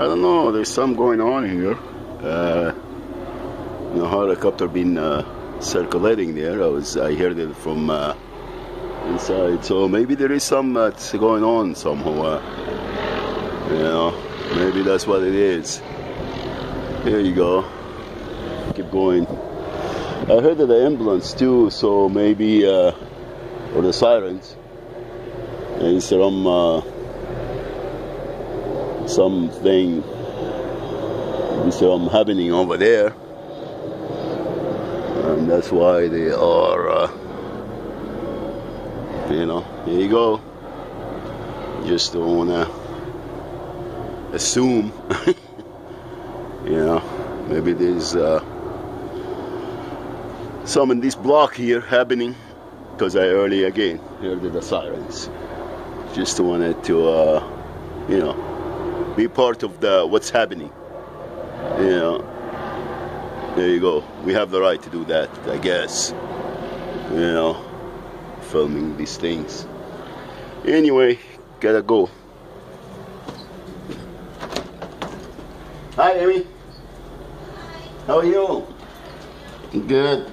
I don't know. There's some going on here. Uh, know, helicopter been uh, circulating there. I was I heard it from uh, inside. So maybe there is some that's going on somehow. Uh, you know, maybe that's what it is. Here you go. Keep going. I heard of the ambulance too, so maybe uh, or the sirens. Some uh, something some happening over there, and that's why they are. Uh, you know, here you go. Just don't wanna assume. you know, maybe there's. Uh, some in this block here happening because I early again heard the sirens. Just wanted to, uh, you know, be part of the what's happening. You know, there you go. We have the right to do that, I guess. You know, filming these things. Anyway, gotta go. Hi, Amy. How are you? Good.